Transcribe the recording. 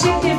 shifted